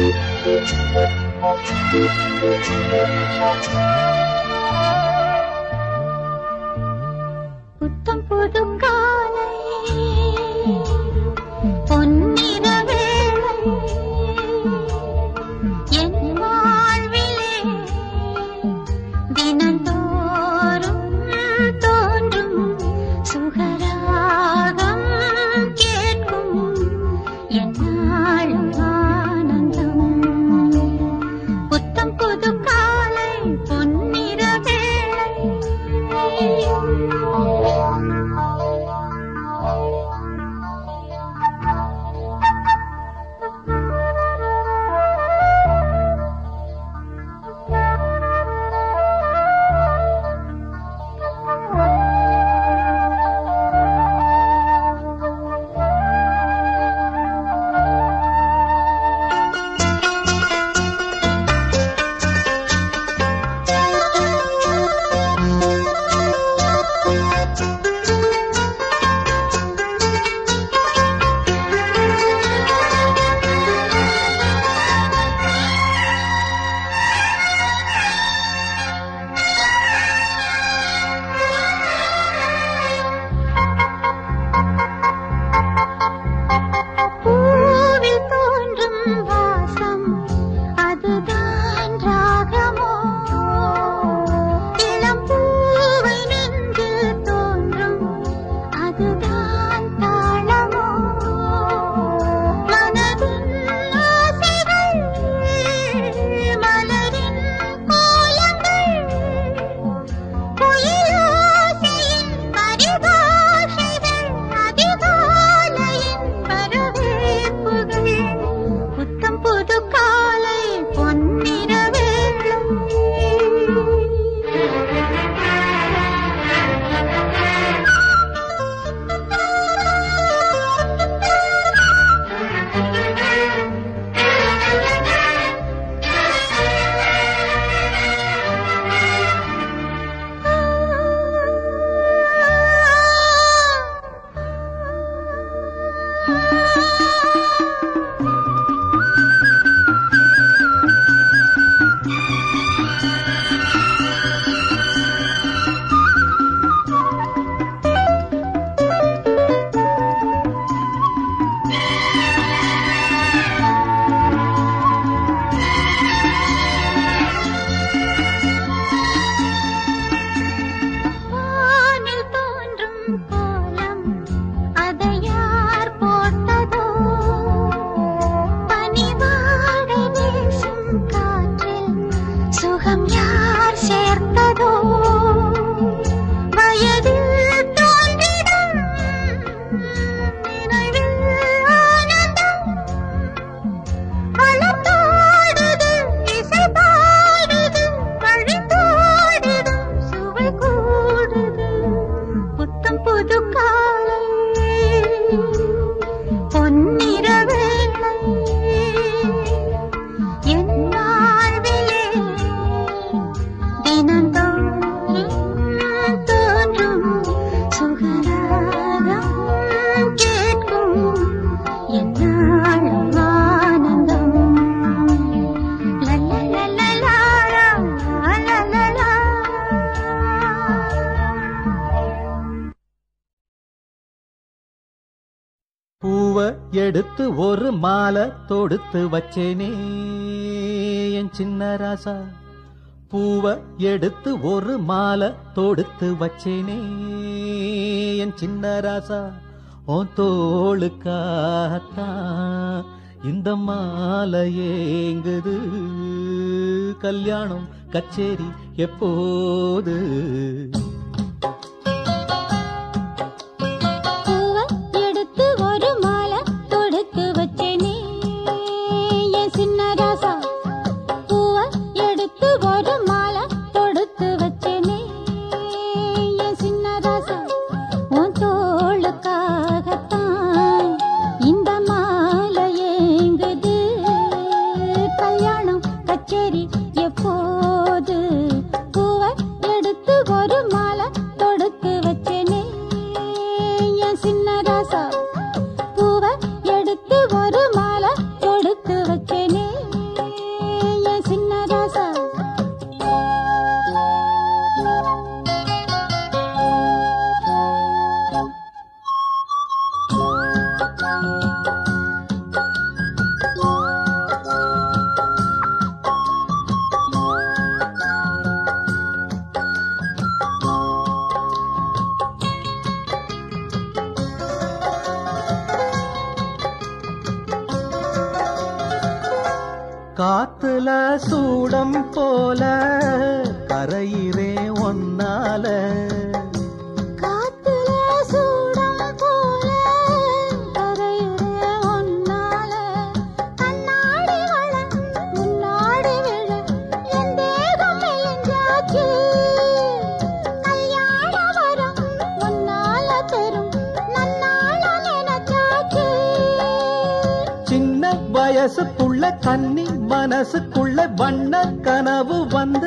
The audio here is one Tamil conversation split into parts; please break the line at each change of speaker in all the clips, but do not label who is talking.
Thank
you. எடுத்து ஒரு மாலை தொடுத்து வச்சேனே என் சின்ன ராசா. பூவை எடுத்து ஒரு மாலை தொடுத்து வச்சேனே என் சின்ன ராசா. உன் தோளுக்காகத்தான் இந்த மாலை ஏங்குது. கல்யாணம் கச்சேரி எப்போது?
பால
சூடம் போல கரையிறே ஒன்னால
வண்ண கனவு
வந்த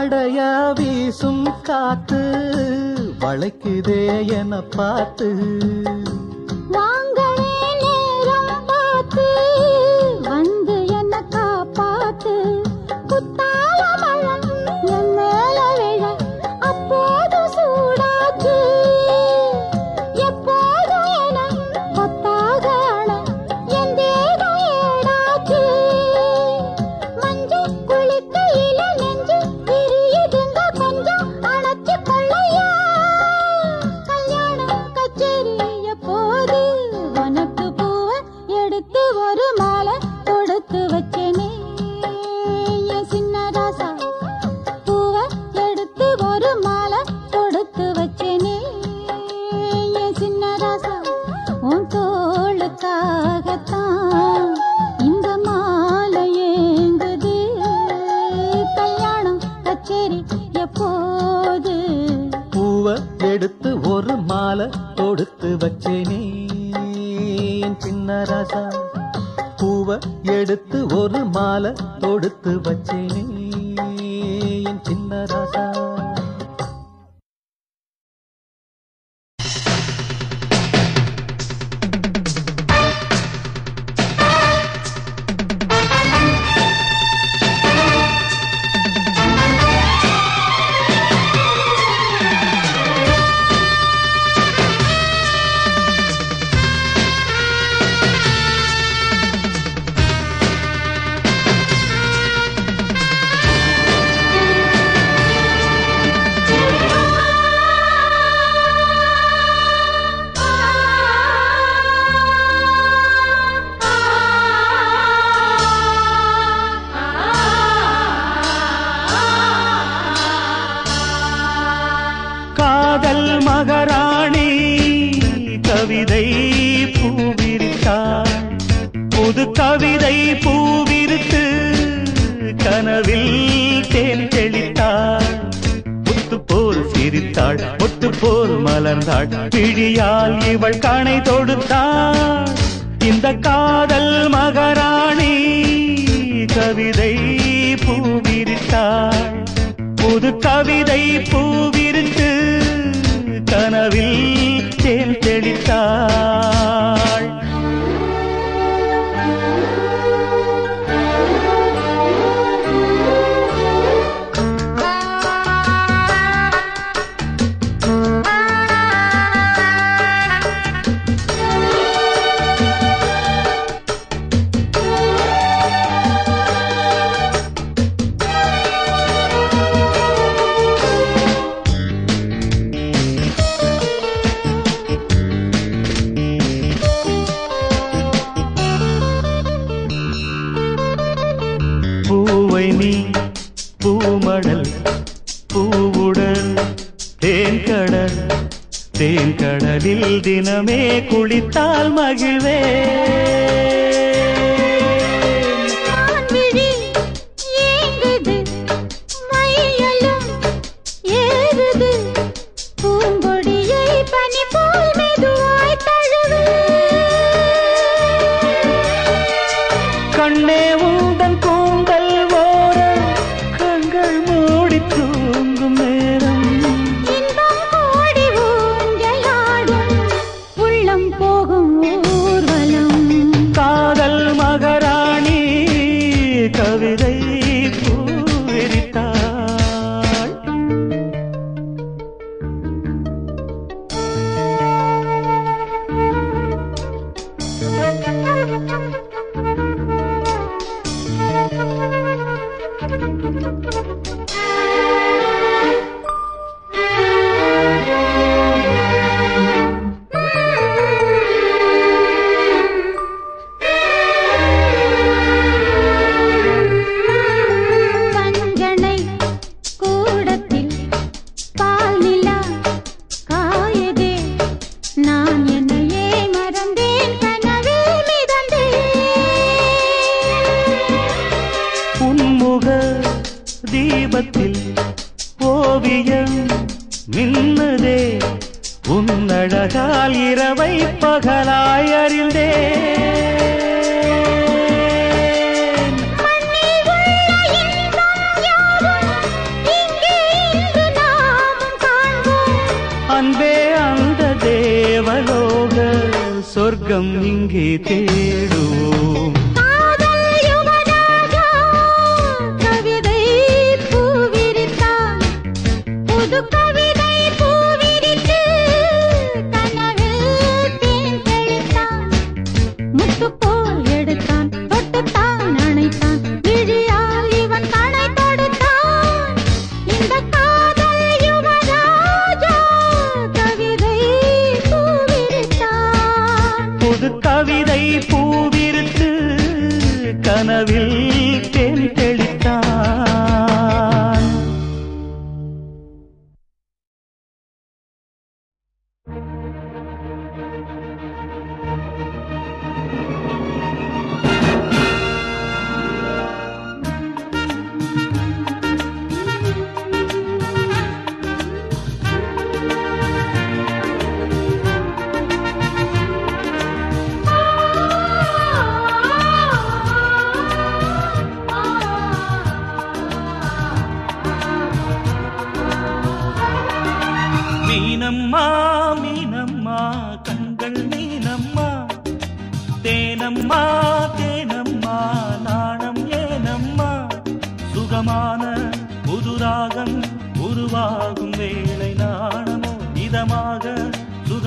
வாடையா வீசும் காத்து வளைக்குதே என பார்த்து. காதல் மகாராணி கவிதை பூவிரித்தாள் புது கவிதை பூவிரித்து கனவில் தேன் தெளித்தாள் பூமடல் பூவுடன் தேன்கடல் தேன்கடலில் தினமே குளித்தால் மகிழ்வே.
ಸಂಗೀತೆ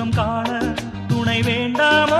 சொர்க்கம் காண துணை வேண்டாம்?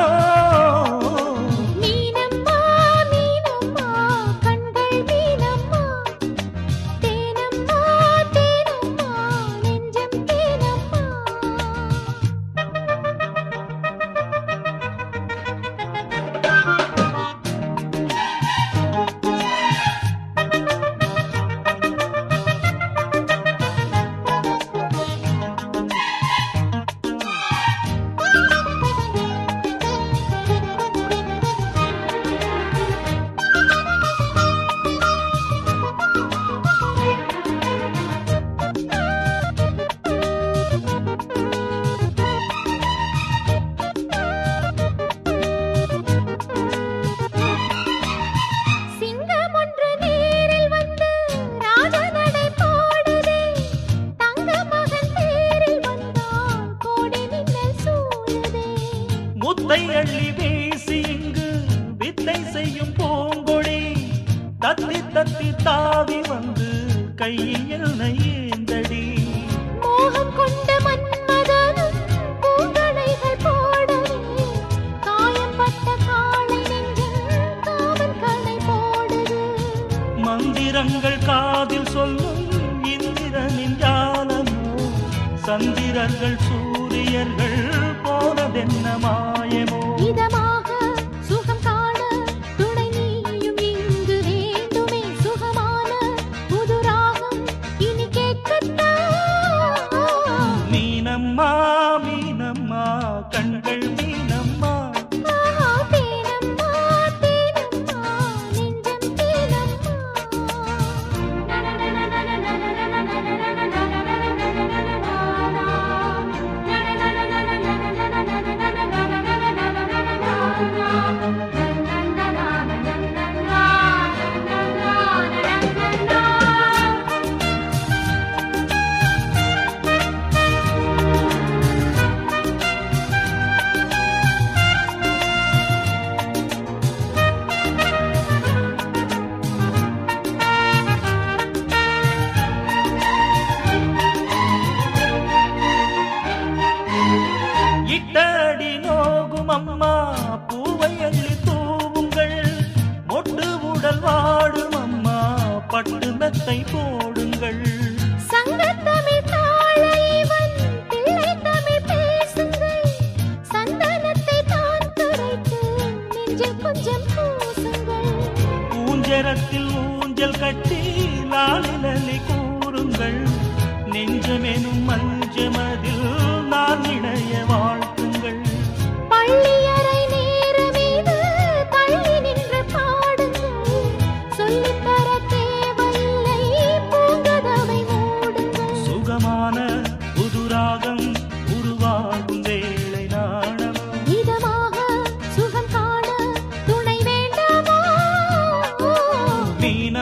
மொட்டும் அம்மா பூவை அள்ளி தூவுங்கள். மொட்டு உடல் வாடும் அம்மா பட்டு மெத்தை
போ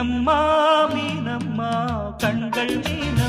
மீனம்மா மீனம்மா கண்கள் மீன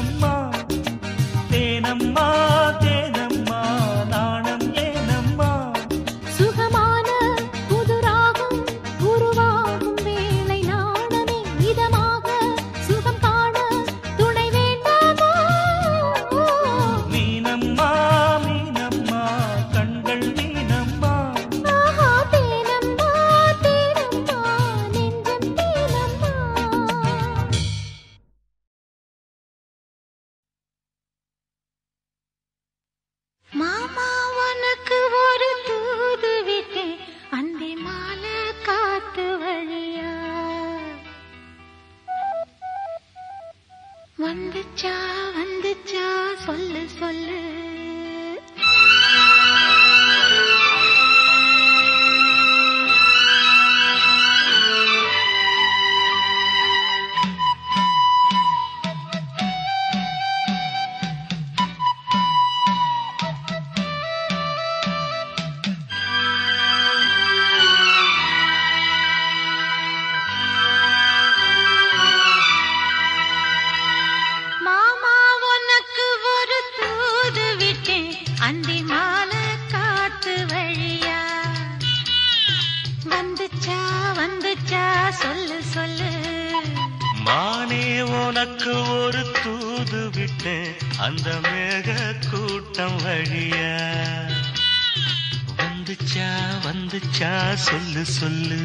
வந்துச்சா வந்துச்சா சொல்லு சொல்லு.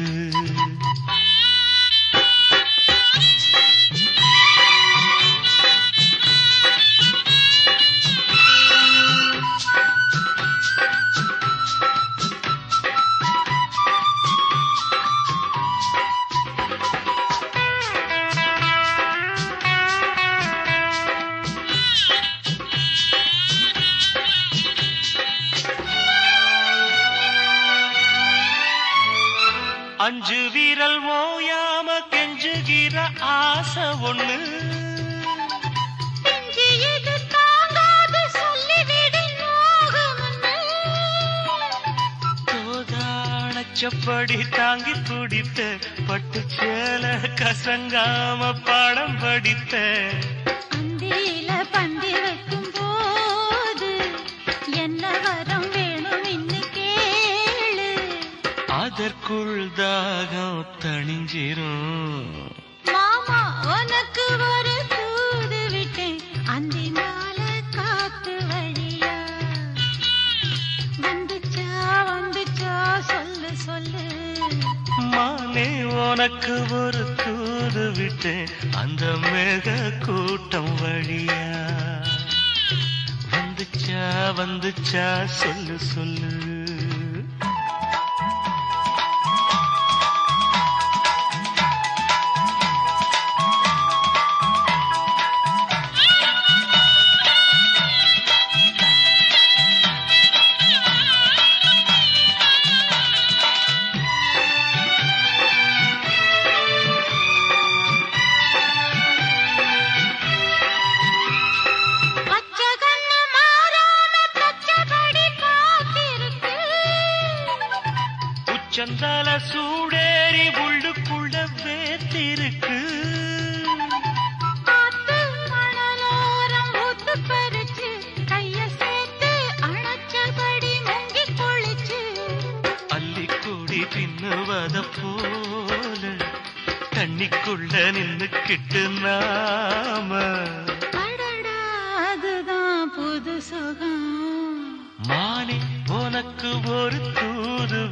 தோதாணச்சப்படி தாங்கி துடித்த பட்டு சேல கசங்காம பாடம் படித்த
அந்தியில பந்தி வைக்கும் போது என்ன வரம் வேணும் இன்னு கேளு.
அதற்குள் தாகம் தணிஞ்சிரும்.
மாமா உனக்கு ஒரு
உனக்கு ஒரு தூது விட்டேன். அந்த மேக கூட்டம் வழியா. வந்துச்சா வந்துச்சா சொல்லு சொல்லு.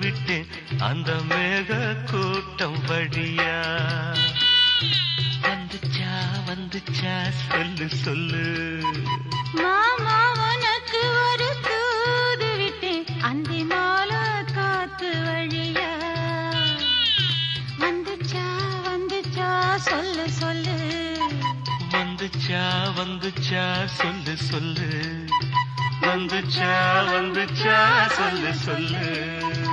விட்டேன் அந்த மேக கூட்டம் வழியா? வந்துச்சா வந்துச்சா? சொல்லு சொல்லு.
மாமா உனக்கு ஒரு தூது விட்டேன். அந்தி மாலை காத்து வழியா? வந்துச்சா வந்துச்சா? சொல்லு சொல்லு.
வந்துச்சா வந்துச்சா? சொல்லு சொல்லு. வந்துச்சா வந்துச்சா? சொல்லு சொல்லு.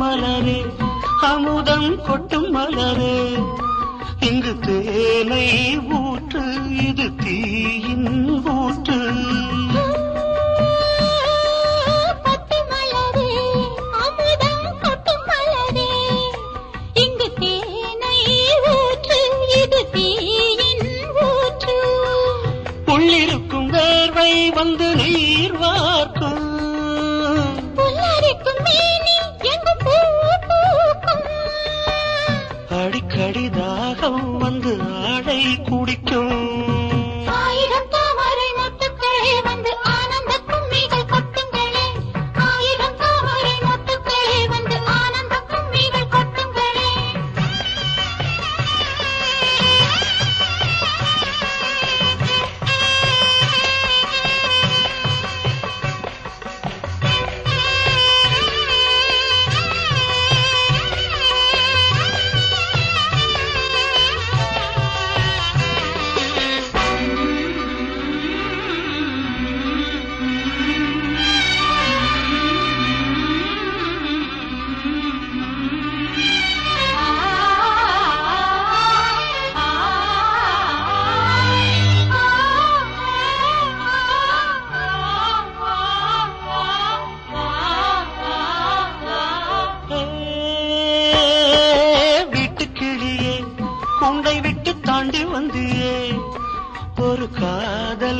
மலரே அமுதம் கொட்டும் மலரே. இங்கு தேனை ஊற்று இது தீயின் ஊற்று. உள்ளிருக்கும் வேர்வை வந்து நீர்வார்